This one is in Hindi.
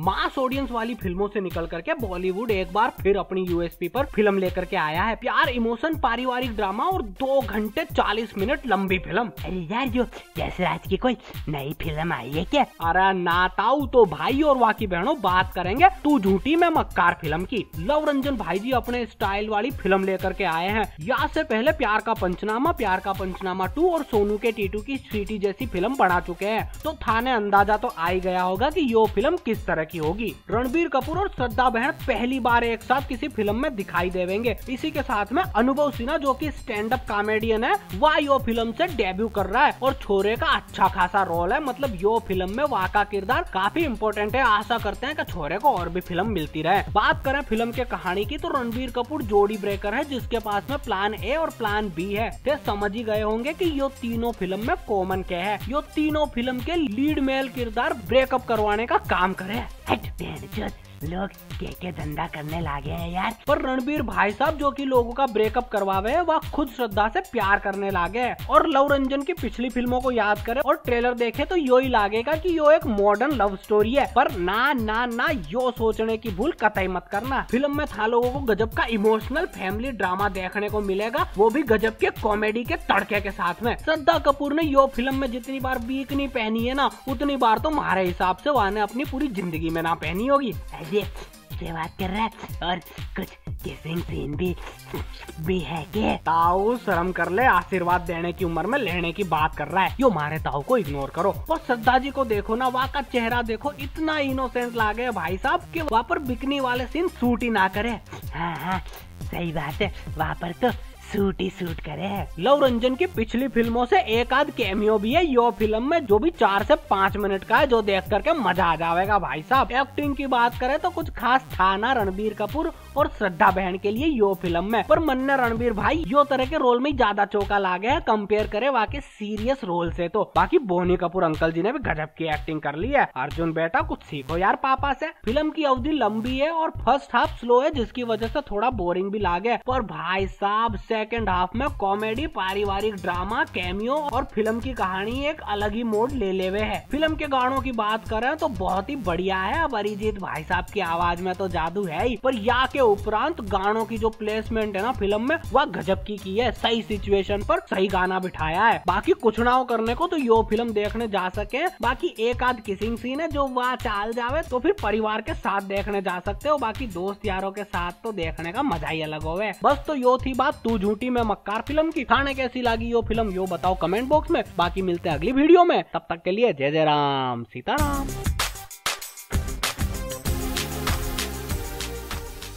मास ऑडियंस वाली फ़िल्मों से निकल करके बॉलीवुड एक बार फिर अपनी यूएसपी पर फ़िल्म लेकर के आया है। प्यार इमोशन पारिवारिक ड्रामा और दो घंटे चालीस मिनट लंबी फ़िल्म। अरे यार जो राज की कोई नई फ़िल्म आई है क्या? अरे नाताऊ तो भाई और वाकी बहनों बात करेंगे तू झूठी में मक्कार फ़िल्म की। लव रंजन भाई जी अपने स्टाइल वाली फ़िल्म लेकर के आए हैं। यहाँ से पहले प्यार का पंचनामा प्यार का पंचनामा टू और सोनू के टीटू की स्वीटी जैसी फ़िल्म बना चुके हैं। तो थाने अंदाज़ा तो आ ही गया होगा की यो फ़िल्म किस तरह की होगी। रणबीर कपूर और श्रद्धा बहन पहली बार एक साथ किसी फ़िल्म में दिखाई देवेंगे। इसी के साथ में अनुभव सिन्हा, जो कि स्टैंड अप कॉमेडियन है, वह यो फ़िल्म से डेब्यू कर रहा है और छोरे का अच्छा खासा रोल है। मतलब यो फ़िल्म में वहाँ का किरदार काफ़ी इम्पोर्टेंट है। आशा करते हैं कि छोरे को और भी फ़िल्म मिलती रहे। बात करें फ़िल्म के कहानी की तो रणबीर कपूर जोड़ी ब्रेकर है, जिसके पास में प्लान ए और प्लान बी है। तो समझ ही गए होंगे कि यो तीनों फ़िल्म में कॉमन क्या है। यो तीनों फ़िल्म के लीड मेल किरदार ब्रेकअप करवाने का काम करे। Hey, man, just लोग के के धंधा करने लगे हैं यार। पर रणबीर भाई साहब जो कि लोगों का ब्रेकअप करवावे है, वह खुद श्रद्धा से प्यार करने लागे और लव रंजन की पिछली फ़िल्मों को याद करे और ट्रेलर देखे तो यो ही लागेगा कि यो एक मॉडर्न लव स्टोरी है। पर ना ना ना, यो सोचने की भूल कतई मत करना। फ़िल्म में था लोगों को गजब का इमोशनल फैमिली ड्रामा देखने को मिलेगा, वो भी गजब के कॉमेडी के तड़के के साथ में। श्रद्धा कपूर ने यो फ़िल्म में जितनी बार बीकनी पहनी है ना, उतनी बार तो हमारे हिसाब से वह अपनी पूरी ज़िंदगी में ना पहनी होगी। ये से बात कर रहा है और कुछ किसिंग सीन भी भी है के ताऊ शर्म कर ले आशीर्वाद देने की उम्र में लेने की बात कर रहा है। यो मारे ताऊ को इग्नोर करो। और श्रद्धा जी को देखो ना वहाँ का चेहरा देखो इतना इनोसेंस लागे भाई साहब कि वहाँ पर बिकनी वाले सीन सूट ही ना करे। हाँ हाँ सही बात है। वहाँ पर तो सूट ही सूट करे। है लव रंजन की पिछली फ़िल्मों से एक आध कैमियो भी है। यो फ़िल्म में जो भी चार से पाँच मिनट का है, जो देख करके मज़ा आ जाएगा भाई साहब। एक्टिंग की बात करें तो कुछ खास था ना रणबीर कपूर और श्रद्धा बहन के लिए यो फ़िल्म में। पर मन्ने रणबीर भाई, यो तरह के रोल में ज़्यादा चौका लागे है कंपेयर करे वाके सीरियस रोल से तो। बाकी बोनी कपूर, अंकल जी ने भी गजब की एक्टिंग कर ली है। अर्जुन बेटा, कुछ सीखो यार पापा से। फ़िल्म की अवधि लंबी है और फ़र्स्ट हाफ़ स्लो है, जिसकी वजह से थोड़ा बोरिंग भी लागे। पर भाई साहब सेकेंड हाफ़ में कॉमेडी पारिवारिक ड्रामा कैमियो और फ़िल्म की कहानी एक अलग ही मोड ले ले हुए है। फ़िल्म के गानों की बात करें तो बहुत ही बढ़िया है अब अरिजीत भाई साहब की आवाज़ में तो जादू है ही। पर या के उपरांत गानों की जो प्लेसमेंट है ना फ़िल्म में, वह गजब की की है, सही सिचुएशन पर सही गाना बिठाया है। बाकी कुछ ना हो करने को तो यो फ़िल्म देखने जा सके। बाकी एक आध किसिंग सीन है जो वह चाल जावे तो फिर परिवार के साथ देखने जा सकते हो। बाकी दोस्त यारों के साथ तो देखने का मज़ा ही अलग हो बस तो यो थी बात, तू झूठी में मक्कार फ़िल्म की खाने कैसी लगी यो फ़िल्म, यो बताओ कमेंट बॉक्स में। बाकी मिलते हैं अगली वीडियो में। तब तक के लिए जय जय राम, सीताराम।